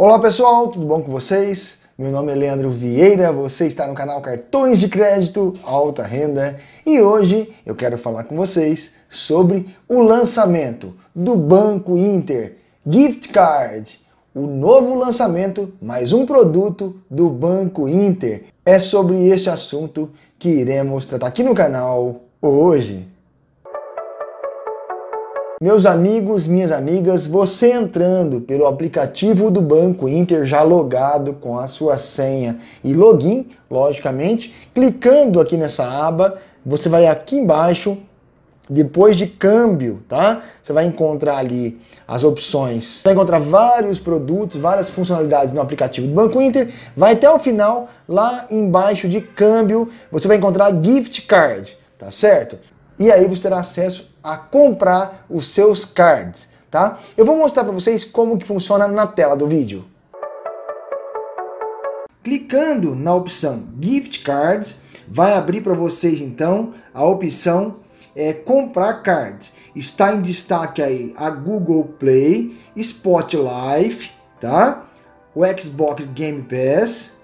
Olá pessoal, tudo bom com vocês? Meu nome é Leandro Vieira, você está no canal Cartões de Crédito Alta Renda e hoje eu quero falar com vocês sobre o lançamento do Banco Inter Gift Card, o novo lançamento, mais um produto do Banco Inter. É sobre este assunto que iremos tratar aqui no canal hoje. Meus amigos, minhas amigas, você entrando pelo aplicativo do Banco Inter já logado com a sua senha e login, logicamente, clicando aqui nessa aba, você vai aqui embaixo, depois de câmbio, tá? Você vai encontrar ali as opções. Você vai encontrar vários produtos, várias funcionalidades no aplicativo do Banco Inter. Vai até o final, lá embaixo de câmbio, você vai encontrar gift card, tá certo? E aí você terá acesso a comprar os seus cards, tá? Eu vou mostrar para vocês como que funciona na tela do vídeo. Clicando na opção Gift Cards, vai abrir para vocês então a opção é, comprar cards. Está em destaque aí a Google Play, Spotlight, tá? O Xbox Game Pass,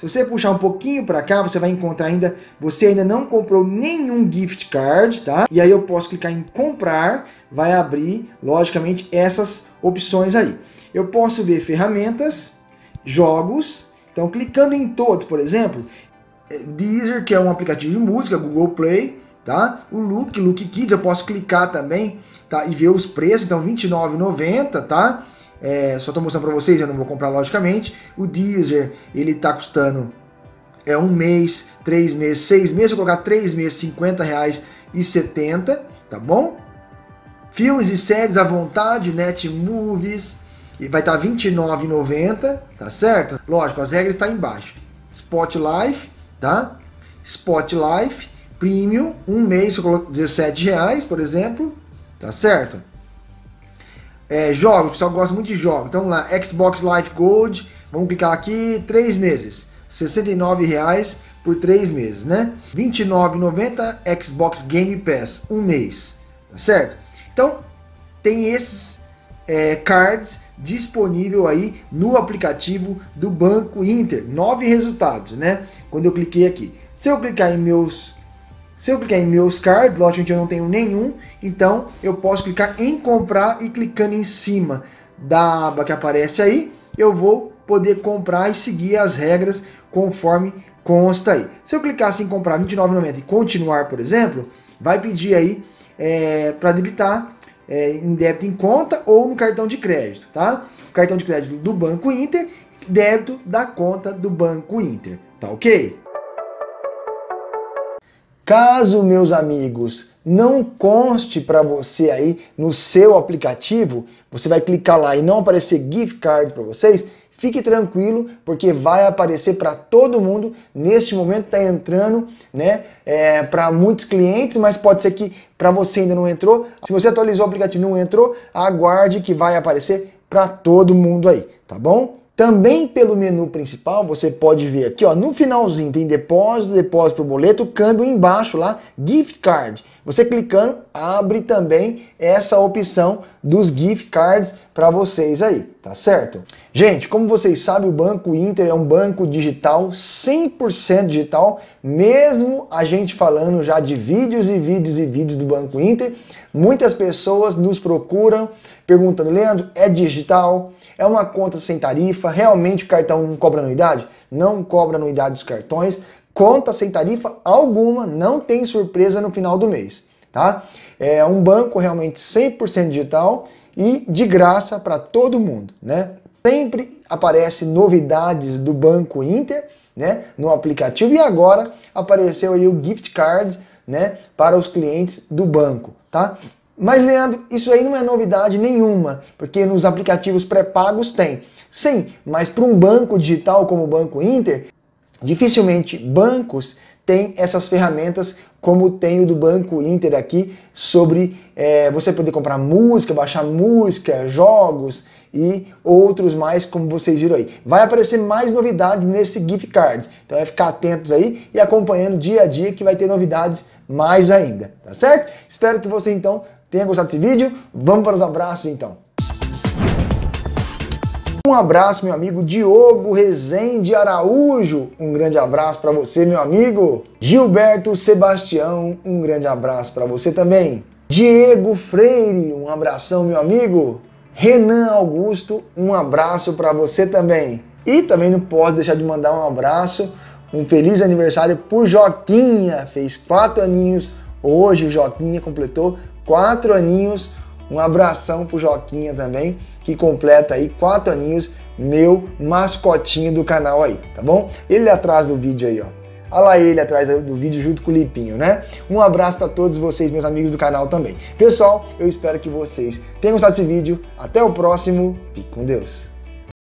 se você puxar um pouquinho para cá, você vai encontrar ainda, você ainda não comprou nenhum gift card, tá? E aí eu posso clicar em comprar, vai abrir, logicamente, essas opções aí. Eu posso ver ferramentas, jogos, então clicando em todos, por exemplo, é, Deezer, que é um aplicativo de música, Google Play, tá? O Look, Look Kids, eu posso clicar também, tá? E ver os preços, então R$29,90, tá? É, só estou mostrando para vocês, eu não vou comprar logicamente. O Deezer, ele está custando é um mês, três meses, seis meses, eu colocar três meses, 50 reais e 70, tá bom? Filmes e séries à vontade, Net Movies, e vai estar tá 29,90, tá certo? Lógico, as regras estão tá embaixo. Spotlight, tá? Spotlight Premium, um mês eu coloco 17 reais, por exemplo, tá certo? É, jogos, o pessoal gosta muito de jogos. Então vamos lá, Xbox Live Gold, vamos clicar aqui, 3 meses. R$ 69,00 por 3 meses, né? R$ 29,90 Xbox Game Pass, um mês, tá certo? Então, tem esses é, cards disponível aí no aplicativo do Banco Inter. Nove resultados, né? Quando eu cliquei aqui. Se eu clicar em meus se eu clicar em meus cards, logicamente eu não tenho nenhum, então eu posso clicar em comprar e clicando em cima da aba que aparece aí, eu vou poder comprar e seguir as regras conforme consta aí. Se eu clicar assim em comprar R$29,90 e continuar, por exemplo, vai pedir aí é, para debitar é, em débito em conta ou no cartão de crédito, tá? Cartão de crédito do Banco Inter, débito da conta do Banco Inter, tá ok? Caso, meus amigos, não conste para você aí no seu aplicativo, você vai clicar lá e não aparecer gift card para vocês, fique tranquilo, porque vai aparecer para todo mundo. Neste momento está entrando, né, é, para muitos clientes, mas pode ser que para você ainda não entrou. Se você atualizou o aplicativo e não entrou, aguarde que vai aparecer para todo mundo aí, tá bom? Também pelo menu principal, você pode ver aqui, ó, no finalzinho tem depósito, depósito por boleto, câmbio embaixo lá, gift card. Você clicando, abre também essa opção dos gift cards para vocês aí, tá certo? Gente, como vocês sabem, o Banco Inter é um banco digital, 100% digital, mesmo a gente falando já de vídeos e vídeos e vídeos do Banco Inter, muitas pessoas nos procuram perguntando, Leandro, é digital? É uma conta sem tarifa? Realmente o cartão não cobra anuidade? Não cobra anuidade dos cartões. Conta sem tarifa alguma, não tem surpresa no final do mês, tá? É um banco realmente 100% digital e de graça para todo mundo, né? Sempre aparece novidades do Banco Inter, né, no aplicativo e agora apareceu aí o gift cards, né, para os clientes do banco, tá? Mas, Leandro, isso aí não é novidade nenhuma, porque nos aplicativos pré-pagos tem. Sim, mas para um banco digital como o Banco Inter, dificilmente bancos têm essas ferramentas como tem o do Banco Inter aqui, sobre é, você poder comprar música, baixar música, jogos e outros mais, como vocês viram aí. Vai aparecer mais novidades nesse gift card, então é ficar atentos aí e acompanhando dia a dia que vai ter novidades mais ainda, tá certo? Espero que você então tenha gostado desse vídeo. Vamos para os abraços então. Um abraço, meu amigo Diogo Rezende Araújo. Um grande abraço para você, meu amigo. Gilberto Sebastião, um grande abraço para você também. Diego Freire, um abração, meu amigo. Renan Augusto, um abraço para você também. E também não posso deixar de mandar um abraço, um feliz aniversário por Joquinha, fez quatro aninhos hoje. O Joquinha completou quatro aninhos. Um abração pro Joquinha também, que completa aí quatro aninhos, meu mascotinho do canal aí, tá bom? Ele atrás do vídeo aí, ó. Olha lá ele atrás do vídeo junto com o Lipinho, né? Um abraço para todos vocês, meus amigos do canal também. Pessoal, eu espero que vocês tenham gostado desse vídeo. Até o próximo. Fique com Deus.